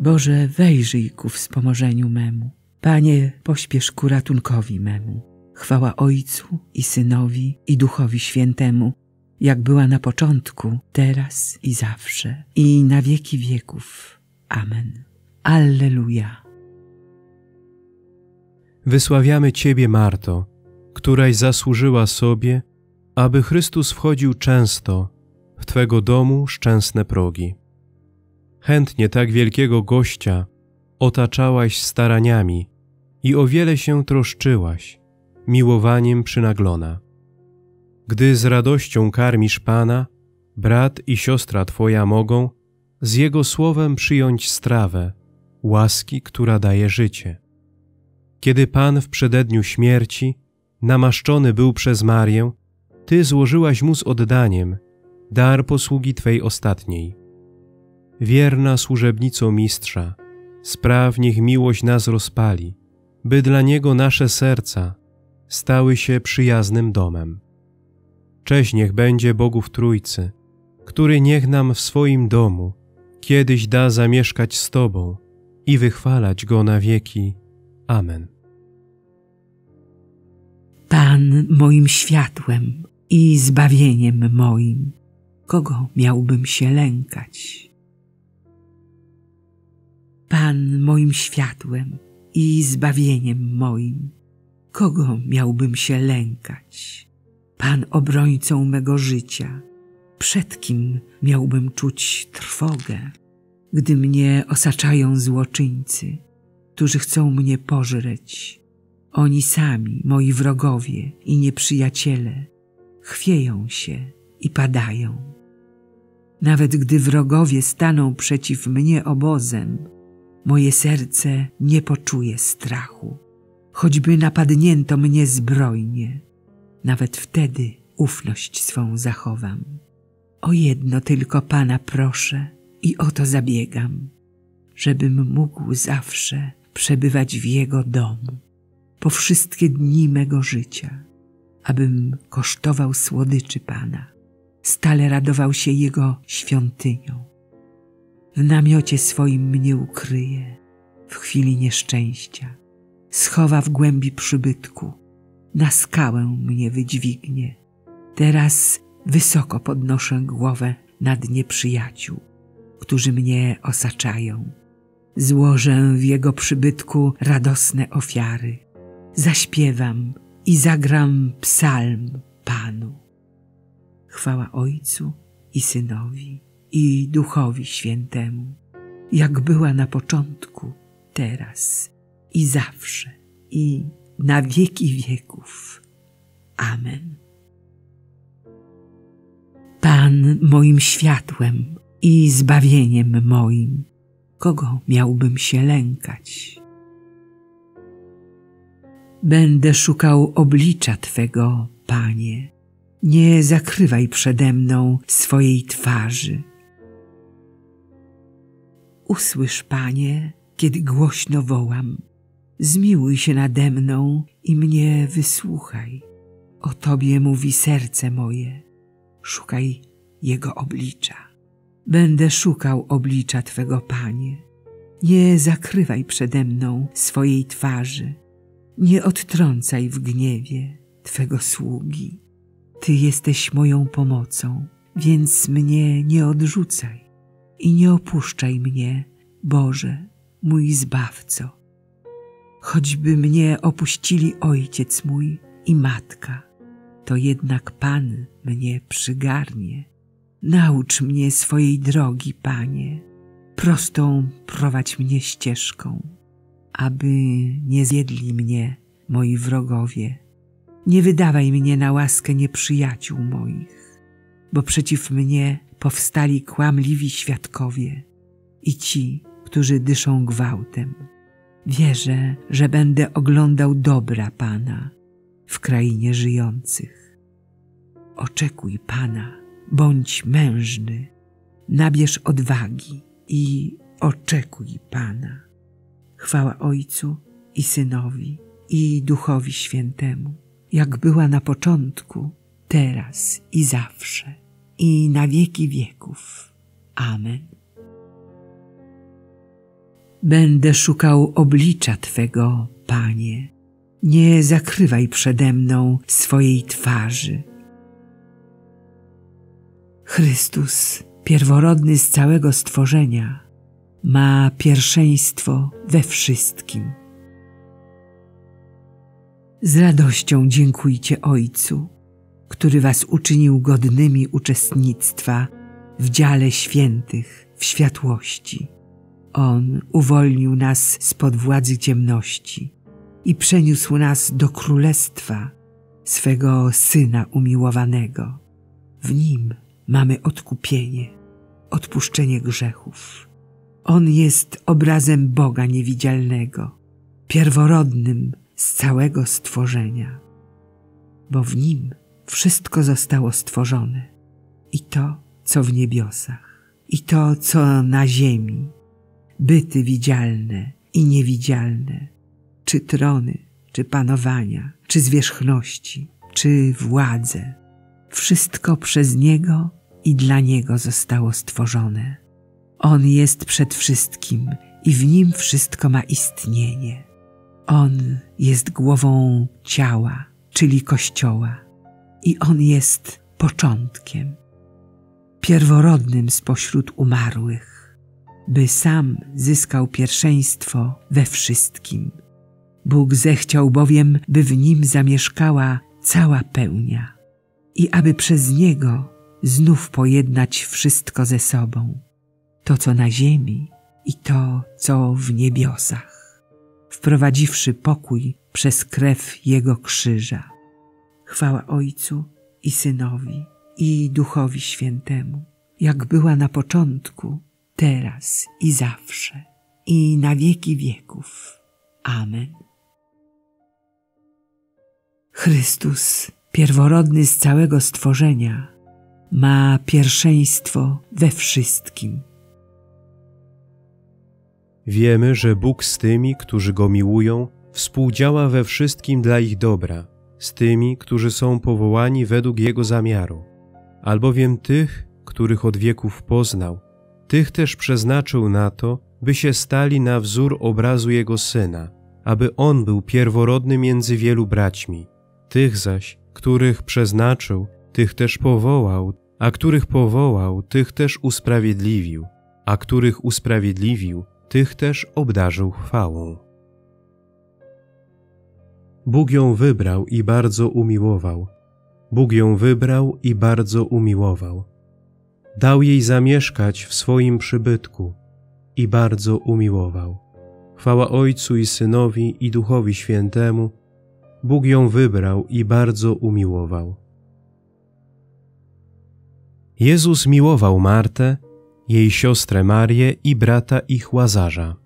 Boże, wejrzyj ku wspomożeniu memu. Panie, pośpiesz ku ratunkowi memu. Chwała Ojcu i Synowi i Duchowi Świętemu, jak była na początku, teraz i zawsze, i na wieki wieków. Amen. Alleluja. Wysławiamy Ciebie, Marto, któraś zasłużyła sobie, aby Chrystus wchodził często w Twego domu szczęsne progi. Chętnie tak wielkiego gościa otaczałaś staraniami i o wiele się troszczyłaś, miłowaniem przynaglona. Gdy z radością karmisz Pana, brat i siostra Twoja mogą z Jego słowem przyjąć strawę, łaski, która daje życie. Kiedy Pan w przededniu śmierci namaszczony był przez Marię, Ty złożyłaś Mu z oddaniem dar posługi Twej ostatniej. Wierna służebnico mistrza, spraw niech miłość nas rozpali, by dla Niego nasze serca stały się przyjaznym domem. Cześć niech będzie Bogów Trójcy, który niech nam w swoim domu kiedyś da zamieszkać z Tobą i wychwalać Go na wieki. Amen. Pan moim światłem i zbawieniem moim, kogo miałbym się lękać? Pan moim światłem i zbawieniem moim, kogo miałbym się lękać? Pan obrońcą mego życia, przed kim miałbym czuć trwogę, gdy mnie osaczają złoczyńcy, którzy chcą mnie pożreć. Oni sami, moi wrogowie i nieprzyjaciele, chwieją się i padają. Nawet gdy wrogowie staną przeciw mnie obozem, moje serce nie poczuje strachu. Choćby napadnięto mnie zbrojnie, nawet wtedy ufność swą zachowam. O jedno tylko Pana proszę i o to zabiegam, żebym mógł zawsze przebywać w Jego domu, po wszystkie dni mego życia, abym kosztował słodyczy Pana, stale radował się Jego świątynią. W namiocie swoim mnie ukryje w chwili nieszczęścia, schowa w głębi przybytku, na skałę mnie wydźwignie. Teraz wysoko podnoszę głowę nad nieprzyjaciół, którzy mnie osaczają. Złożę w jego przybytku radosne ofiary. Zaśpiewam i zagram psalm Panu. Chwała Ojcu i Synowi i Duchowi Świętemu, jak była na początku, teraz i zawsze i na wieki wieków. Amen. Pan moim światłem i zbawieniem moim, kogo miałbym się lękać? Będę szukał oblicza Twego, Panie. Nie zakrywaj przede mną swojej twarzy. Usłysz, Panie, kiedy głośno wołam. Zmiłuj się nade mną i mnie wysłuchaj. O Tobie mówi serce moje. Szukaj Jego oblicza. Będę szukał oblicza Twego, Panie. Nie zakrywaj przede mną swojej twarzy. Nie odtrącaj w gniewie Twego sługi. Ty jesteś moją pomocą, więc mnie nie odrzucaj i nie opuszczaj mnie, Boże, mój Zbawco. Choćby mnie opuścili ojciec mój i matka, to jednak Pan mnie przygarnie. Naucz mnie swojej drogi, Panie, prostą prowadź mnie ścieżką, aby nie zjedli mnie moi wrogowie. Nie wydawaj mnie na łaskę nieprzyjaciół moich, bo przeciw mnie powstali kłamliwi świadkowie i ci, którzy dyszą gwałtem. Wierzę, że będę oglądał dobra Pana w krainie żyjących. Oczekuj Pana, bądź mężny, nabierz odwagi i oczekuj Pana. Chwała Ojcu i Synowi i Duchowi Świętemu, jak była na początku, teraz i zawsze, i na wieki wieków. Amen. Będę szukał oblicza Twego, Panie. Nie zakrywaj przede mną swojej twarzy. Chrystus, pierworodny z całego stworzenia, ma pierwszeństwo we wszystkim. Z radością dziękujcie Ojcu, który Was uczynił godnymi uczestnictwa w dziale świętych w światłości. On uwolnił nas spod władzy ciemności i przeniósł nas do królestwa swego Syna umiłowanego. W Nim mamy odkupienie, odpuszczenie grzechów. On jest obrazem Boga niewidzialnego, pierworodnym z całego stworzenia, bo w Nim wszystko zostało stworzone i to, co w niebiosach, i to, co na ziemi, byty widzialne i niewidzialne, czy trony, czy panowania, czy zwierzchności, czy władze. Wszystko przez Niego i dla Niego zostało stworzone. On jest przed wszystkim i w Nim wszystko ma istnienie. On jest głową ciała, czyli Kościoła, i On jest początkiem, pierworodnym spośród umarłych, by sam zyskał pierwszeństwo we wszystkim. Bóg zechciał bowiem, by w nim zamieszkała cała pełnia i aby przez Niego znów pojednać wszystko ze sobą, to co na ziemi i to co w niebiosach, wprowadziwszy pokój przez krew Jego krzyża. Chwała Ojcu i Synowi i Duchowi Świętemu, jak była na początku, teraz i zawsze, i na wieki wieków. Amen. Chrystus, pierworodny z całego stworzenia, ma pierwszeństwo we wszystkim. Wiemy, że Bóg z tymi, którzy Go miłują, współdziała we wszystkim dla ich dobra, z tymi, którzy są powołani według Jego zamiaru. Albowiem tych, których od wieków poznał, tych też przeznaczył na to, by się stali na wzór obrazu Jego Syna, aby On był pierworodny między wielu braćmi. Tych zaś, których przeznaczył, tych też powołał, a których powołał, tych też usprawiedliwił, a których usprawiedliwił, tych też obdarzył chwałą. Bóg ją wybrał i bardzo umiłował. Bóg ją wybrał i bardzo umiłował. Dał jej zamieszkać w swoim przybytku i bardzo umiłował. Chwała Ojcu i Synowi i Duchowi Świętemu. Bóg ją wybrał i bardzo umiłował. Jezus miłował Martę, jej siostrę Marię i brata ich Łazarza.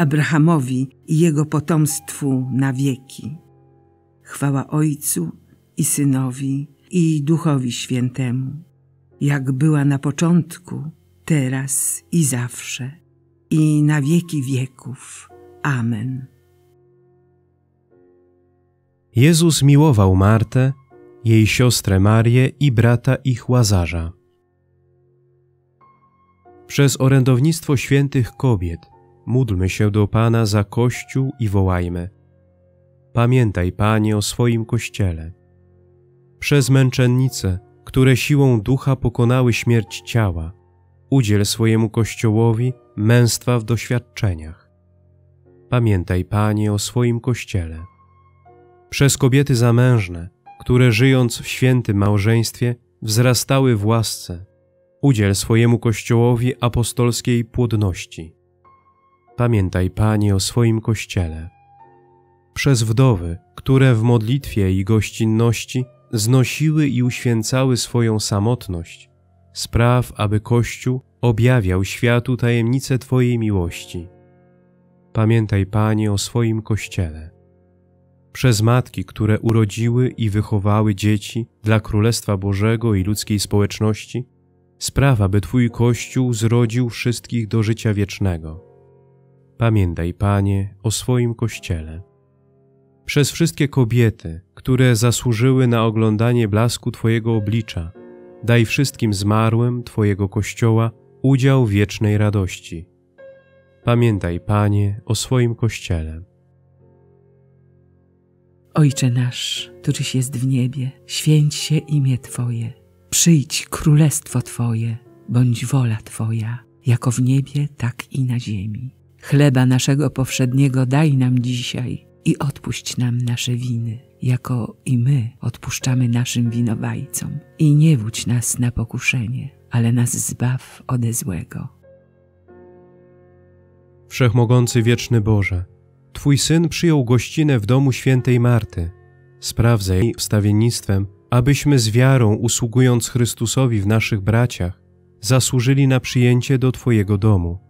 Abrahamowi i jego potomstwu na wieki. Chwała Ojcu i Synowi i Duchowi Świętemu, jak była na początku, teraz i zawsze, i na wieki wieków. Amen. Jezus miłował Martę, jej siostrę Marię i brata ich Łazarza. Przez orędownictwo świętych kobiet Módlmy się do Pana za Kościół i wołajmy. Pamiętaj, Panie, o swoim Kościele. Przez męczennice, które siłą ducha pokonały śmierć ciała, udziel swojemu Kościołowi męstwa w doświadczeniach. Pamiętaj, Panie, o swoim Kościele. Przez kobiety zamężne, które żyjąc w świętym małżeństwie wzrastały w łasce, udziel swojemu Kościołowi apostolskiej płodności. Pamiętaj, Panie, o swoim Kościele. Przez wdowy, które w modlitwie i gościnności znosiły i uświęcały swoją samotność, spraw, aby Kościół objawiał światu tajemnicę Twojej miłości. Pamiętaj, Panie, o swoim Kościele. Przez matki, które urodziły i wychowały dzieci dla Królestwa Bożego i ludzkiej społeczności, spraw, aby Twój Kościół zrodził wszystkich do życia wiecznego. Pamiętaj, Panie, o swoim Kościele. Przez wszystkie kobiety, które zasłużyły na oglądanie blasku Twojego oblicza, daj wszystkim zmarłym Twojego Kościoła udział wiecznej radości. Pamiętaj, Panie, o swoim Kościele. Ojcze nasz, któryś jest w niebie, święć się imię Twoje, przyjdź królestwo Twoje, bądź wola Twoja, jako w niebie, tak i na ziemi. Chleba naszego powszedniego daj nam dzisiaj i odpuść nam nasze winy, jako i my odpuszczamy naszym winowajcom. I nie wódź nas na pokuszenie, ale nas zbaw ode złego. Wszechmogący wieczny Boże, Twój Syn przyjął gościnę w domu świętej Marty. Sprawdzaj jej wstawiennictwem, abyśmy z wiarą, usługując Chrystusowi w naszych braciach, zasłużyli na przyjęcie do Twojego domu.